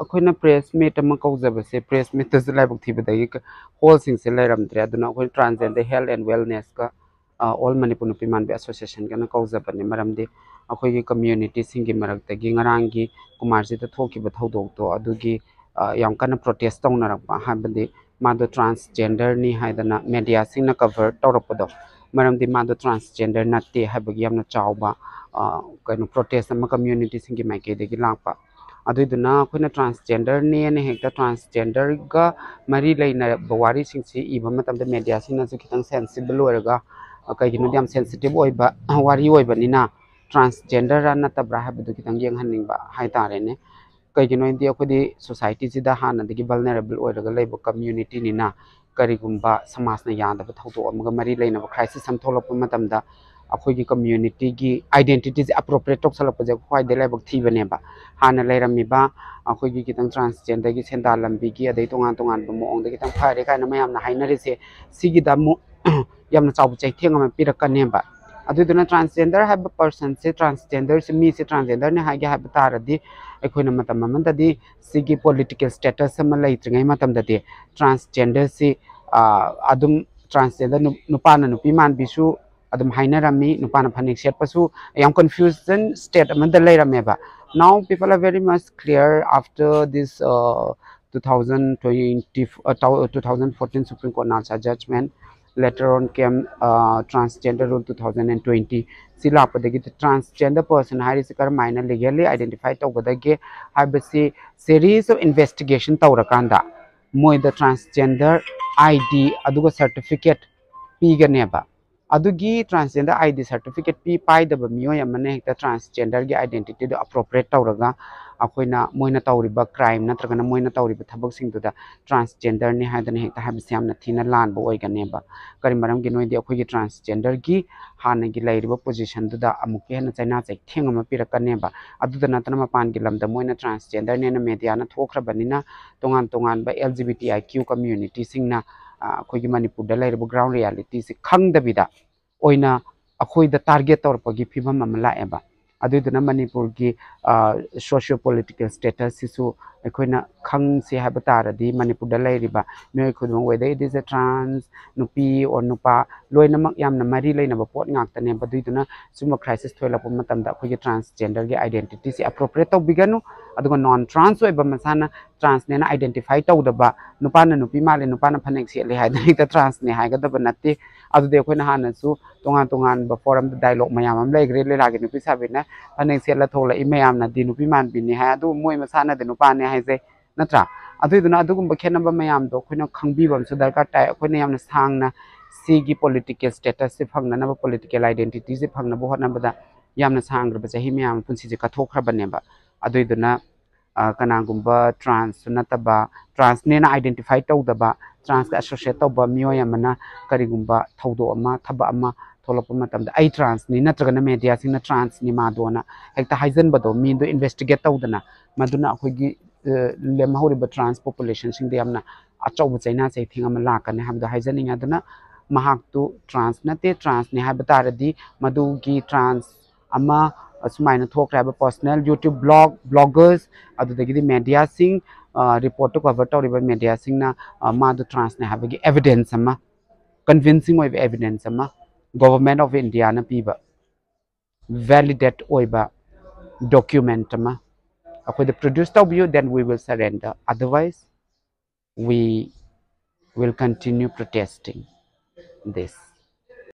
अखोना press meet में कौजबसे press meet से लाइक थीबदी हॉल से ट्रांसजेंडर हेल्थ एंड वेलनेस का ऑल मणिपुर नुप इमान एसोसीएसन का कौजबने मरमे कम्युनिटी की कुमार से थोड़ीबों कन प्रोटेस तौनाबी मद ट्रांसजेंडर है मेडिया से कवर तौरपद मद ट्रांसजेंडर नाते हैं चाब कोटेस्ट कम्युनिटी माइक लाप ꯑꯗꯨꯏꯗꯨꯅ ꯑꯩꯈꯣꯏꯅ ꯇ꯭ꯔꯥꯟꯁꯖꯦꯟꯗꯔꯅꯦꯅ ꯍꯦꯛꯇ ꯇ꯭ꯔꯥꯟꯁꯖꯦꯟꯗꯔꯒ ꯃꯔꯤ ꯂꯩꯅꯕ ꯋꯥꯔꯤꯁꯤꯡꯁꯤ ꯏꯕ ꯃꯇꯝꯗ ꯃꯦꯗꯤꯌꯥꯁꯤꯡꯅꯁꯨ ꯈꯤꯇꯪ ꯁꯦꯟꯁꯤꯕꯜ ꯑꯣꯏꯔꯒ ꯀꯩꯒꯤꯅꯣꯗꯤ ꯌꯥꯝ ꯁꯦꯟꯁꯤꯇꯤꯞ ꯑꯣꯏꯕ ꯋꯥꯔꯤ ꯑꯣꯏꯕꯅꯤꯅ ꯇ꯭ꯔꯥꯟꯁꯖꯦꯟꯗꯔ ꯅꯠꯇꯕ꯭ꯔꯥ ꯍꯥꯏꯕꯗꯨ ꯈꯤꯇꯪ ꯌꯦꯡꯍꯟꯅꯤꯡꯕ ꯍꯥꯏꯇꯥꯔꯦꯅꯦ ꯀꯩꯒꯤꯅꯣ ꯍꯥꯏꯗꯤ ꯑꯩꯈꯣꯏꯗꯤ ꯁꯣꯁꯥꯏꯇꯤꯁꯤꯗ ꯍꯥꯟꯅꯗꯒꯤ ꯕꯜꯅꯔꯦꯕꯜ ꯑꯣꯏꯔꯒ ꯂꯩꯕ ꯀꯝꯃ꯭ꯌꯨꯅꯤꯇꯤꯅꯤꯅ ꯀꯔꯤꯒꯨꯝꯕ ꯁꯃꯥꯖꯅ ꯌꯥꯗꯕ ꯊꯧꯗꯣꯛ ꯑꯃꯒ ꯃꯔꯤ ꯂꯩꯅꯕ ꯈ꯭ꯔꯥꯏꯁꯤꯁ ꯑꯃ ꯊꯣꯛꯂꯛꯄ ꯃꯇꯝꯗ ꯑꯩꯈꯣꯏꯒꯤ ꯀꯝꯃ꯭ꯌꯨꯅꯤꯇꯤꯒꯤ ꯑꯥꯏꯗꯦꯟꯇꯤꯇꯤꯁꯦ ꯑꯦꯄ꯭ꯔꯣꯄ꯭ꯔꯤꯌꯦꯠ ꯇꯧꯁꯜꯂꯛꯄꯁꯦ ꯈ꯭ꯋꯥꯏꯗꯒꯤ ꯂꯥꯏꯕꯛ ꯊꯤꯕꯅꯦꯕ ꯍꯥꯟꯅ ꯂꯩꯔꯝꯃꯤꯕ ꯑꯩꯈꯣꯏꯒꯤ ꯈꯤꯇꯪ ꯇ꯭ꯔꯥꯟꯁꯖꯦꯟꯗꯔꯒꯤ ꯁꯦꯟꯗꯥꯟ ꯂꯝꯕꯤꯒꯤ ꯑꯗꯩ ꯇꯣꯉꯥꯟ ꯇꯣꯉꯥꯟꯕ ꯃꯑꯣꯡꯗ ꯈꯤꯇꯪ ꯐꯔꯦ ꯀꯥꯏꯅ ꯃꯌꯥꯝꯅ ꯍꯥꯏꯅꯔꯤꯁꯦ ꯁꯤꯒꯤꯗ ꯑꯃꯨꯛ ꯌꯥꯝꯅ ꯆꯥꯎꯕ ꯆꯩꯊꯦꯡ ꯑꯃ ꯄꯤꯔꯛꯀꯅꯦꯕ ꯑꯗꯨꯗꯨꯅ ꯇ꯭ꯔꯥꯟꯁꯖꯦꯟꯗꯔ ꯍꯥꯏꯕ ꯄꯔꯁꯟꯁꯦ ꯇ꯭ꯔꯥꯟꯁꯖꯦꯟꯗꯔꯁꯦ ꯃꯤꯁꯦ ꯇ꯭ꯔꯥꯟꯁꯖꯦꯟꯗꯔꯅꯦ ꯍꯥꯏꯒꯦ ꯍꯥꯏꯕ ꯇꯥꯔꯗꯤ ꯑꯩꯈꯣꯏꯅ ꯃꯇꯝ ꯑꯃꯗꯗꯤ ꯁꯤꯒꯤ ꯄꯣꯂꯤꯇꯤꯀꯦꯜ ꯁ꯭ꯇꯦꯇꯁ ꯑꯃ ꯂꯩꯇ꯭ꯔꯤꯉꯩ ꯃꯇꯝꯗꯗꯤ ꯇ꯭ꯔꯥꯟꯁꯖꯦꯟꯗꯔꯁꯤ ꯑꯗꯨꯝ ꯇ꯭ꯔꯥꯟꯁꯖꯦꯟꯗꯔ ꯅꯨꯄꯥꯅ ꯅꯨꯄꯤ ꯃꯥꯟꯕꯤꯁꯨ adum hainarammi nupana phanik set pasu yam confusion state amanda leirammeba now people are very much clear after this uh, 2020 uh, 2014 supreme court nalsa judgment later on came uh, transgender rule 2020 sila apadagi the transgender person hai is kar minor legally identified tobadagi habasi series of investigation taurakanda moi the transgender id aduga certificate piganeba अदुगी transgender ID certificate पी पाइदब मियो अमने transgender की identity appropriate appropriate तौरगा मोन मोइना crime नत्रगना मोइना तौरिबा थबक सिंगदुदा ट्रांसजेंडर ने हाइदने हेक्ता हाबिस यामना थीना की नोइदि अखोइगी ट्रांसजेंडर की हाँ की लाइरिबा पोजीशन हेन अमुके हना चाइना चाइ थेंगमा पिरकनेबा अदुदा मपान की लमदा मोइना ट्रांसजेंडर ने मेडिया ना थोखरबनिना तोंगान तोंगान बा एलजीबीटीआईक्यू कम्युनिटी सिंगना ꯑꯩꯈꯣꯏꯒꯤ ꯃꯅꯤꯄꯨꯔꯗ ꯂꯩꯔꯤꯕ ꯒ꯭ꯔꯥꯎꯟ ꯔꯤꯌꯦꯂꯤꯇꯤꯁꯤ ꯈꯪꯗꯕꯤꯗ ꯑꯣꯏꯅ ꯑꯩꯈꯣꯏꯗ ꯇꯥꯔꯒꯦꯠ ꯇꯧꯔꯛꯄꯒꯤ ꯐꯤꯕꯝ ꯑꯃ ꯂꯥꯛꯑꯦꯕ ꯑꯗꯨꯗꯨꯅ ꯃꯅꯤꯄꯨꯔꯒꯤ ꯁꯣꯁꯤꯌꯣ ꯄꯣꯂꯤꯇꯤꯀꯦꯜ ꯁ꯭ꯇꯦꯇꯁꯁꯤꯁꯨ ꯑꯩꯈꯣꯏꯅ ꯈꯪꯁꯦ ꯍꯥꯏꯕ ꯇꯥꯔꯗꯤ ꯃꯅꯤꯄꯨꯔꯗ ꯂꯩꯔꯤꯕ ꯃꯤꯑꯣꯏ ꯈꯨꯗꯤꯡꯃꯛ whether it is a trans ꯅꯨꯄꯤ ꯑꯣꯔ ꯅꯨꯄꯥ ꯂꯣꯏꯅꯃꯛ ꯌꯥꯝꯅ ꯃꯔꯤ ꯂꯩꯅꯕ ꯄꯣꯠ ꯉꯥꯛꯇꯅꯦꯕ ꯑꯗꯨꯏꯗꯨꯅ ꯁꯨꯝꯕ ꯈ꯭ꯔꯥꯏꯁꯤꯁ ꯊꯣꯛꯂꯛꯄ ꯃꯇꯝꯗ ꯑꯩꯈꯣꯏꯒꯤ ꯇ꯭ꯔꯥꯟꯁꯖꯦꯟꯗꯔꯒꯤ ꯑꯥꯏꯗꯦꯟꯇꯤꯇꯤꯁꯤ ꯑꯦꯄ꯭ꯔꯣꯄ꯭ꯔꯤꯌꯦꯠ ꯇꯧꯕꯤꯒꯅꯨ नॉन ट्रांस मसान ट्रांसने आइडेंटिफाई तौदब नुपी माले नुपा फने से ट्रांसने नाते अखोन हाँ तोान तोब फोरम डायलॉग मैम लेग्रे लेला के नुपी सब फने से मैमी मानबीने मो मसाने नत्रा अगुब खेनब मैमद खबीबम दरकार अखोन सी पोलीटिकल स्टेटस से फंगनब पोलीटिकल आइडेंटिटी से फंगनब हम सांग्रब चाही मैम पुनसी कथोख्रबनेब ꯑꯗꯨꯏꯗꯨꯅ ꯀꯅꯥꯒꯨꯝꯕ ꯇ꯭ꯔꯥꯟꯁꯁꯨ ꯅꯠꯇꯕ ꯇ꯭ꯔꯥꯟꯁꯅꯦꯅ ꯑꯥꯏꯗꯦꯟꯇꯤꯐꯥꯏ ꯇꯧꯗꯕ ꯇ꯭ꯔꯥꯟꯁꯀ ꯑꯦꯁꯣꯁꯤꯌꯦꯠ ꯇꯧꯕ ꯃꯤꯑꯣꯏ ꯑꯃꯅ ꯀꯔꯤꯒꯨꯝꯕ ꯊꯧꯗꯣꯛ ꯑꯃ ꯊꯕꯛ ꯑꯃ ꯊꯣꯛꯂꯛꯄ ꯃꯇꯝꯗ ꯑꯩ ꯇ꯭ꯔꯥꯟꯁꯅꯤ ꯅꯠꯇ꯭ꯔꯒꯅ ꯃꯦꯗꯤꯌꯥꯁꯤꯡꯅ ꯇ꯭ꯔꯥꯟꯁꯅꯤ ꯃꯥꯗꯣꯅ ꯍꯦꯛꯇ ꯍꯥꯏꯖꯟꯕꯗꯣ ꯃꯤꯗꯣ ꯏꯟꯚꯦꯁꯇꯤꯒꯦꯠ ꯇꯧꯗꯅ ꯃꯗꯨꯅ ꯑꯩꯈꯣꯏꯒꯤ ꯂꯦꯝꯍꯧꯔꯤꯕ ꯇ꯭ꯔꯥꯟꯁ ꯄꯣꯄꯨꯂꯦꯁꯟꯁꯤꯡꯗ ꯌꯥꯝꯅ ꯑꯆꯧꯕ ꯆꯩꯅꯥ ꯆꯩꯊꯦꯡ ꯑꯃ ꯂꯥꯛꯀꯅꯤ ꯍꯥꯏꯕꯗꯣ ꯍꯥꯏꯖꯅꯤꯡꯉꯤ ꯑꯗꯨꯅ ꯃꯍꯥꯛꯇꯨ ꯇ꯭ꯔꯥꯟꯁ ꯅꯠꯇꯦ ꯇ꯭ꯔꯥꯟꯁꯅꯤ ꯍꯥꯏꯕ ꯇꯥꯔꯗꯤ ꯃꯗꯨꯒꯤ ꯇ꯭ꯔꯥꯟꯁ ꯑꯃ ꯑꯁꯨꯃꯥꯏꯅ ꯊꯣꯛꯈ꯭ꯔꯦ ꯍꯥꯏꯕ ꯄꯔꯁꯣꯅꯦꯜ ꯌꯨꯇ꯭ꯌꯨꯕ ꯕ꯭ꯂꯣꯒ ꯕ꯭ꯂꯣꯒꯔꯁ ꯑꯗꯨꯗꯒꯤꯗꯤ ꯃꯦꯗꯤꯌꯥꯁꯤꯡ ꯔꯤꯄꯣꯔꯠꯇꯨ ꯀꯚꯔ ꯇꯧꯔꯤꯕ ꯃꯦꯗꯤꯌꯥꯁꯤꯡꯅ ꯃꯥꯗꯨ ꯇ꯭ꯔꯥꯟꯁꯅꯦ ꯍꯥꯏꯕꯒꯤ ꯑꯦꯚꯤꯗꯦꯟꯁ ꯑꯃ ꯀꯟꯚꯤꯟꯁꯤꯡ ꯑꯣꯏꯕ ꯑꯦꯚꯤꯗꯦꯟꯁ ꯑꯃ ꯒꯣꯚꯔꯟꯃꯦꯟꯠ ꯑꯣꯐ ꯏꯟꯗꯤꯌꯥꯅ ꯄꯤꯕ ꯚꯦꯂꯤꯗꯦꯠ ꯑꯣꯏꯕ ꯗꯣꯀ꯭ꯌꯨꯃꯦꯟꯠ ꯑꯃ ꯑꯩꯈꯣꯏꯗ ꯄ꯭ꯔꯣꯗ꯭ꯌꯨꯁ ꯇꯧꯕꯤꯌꯨ ꯗꯦꯟ ꯋꯤ will surrender ꯑꯗꯔꯋꯥꯏꯁ we will continue protesting this.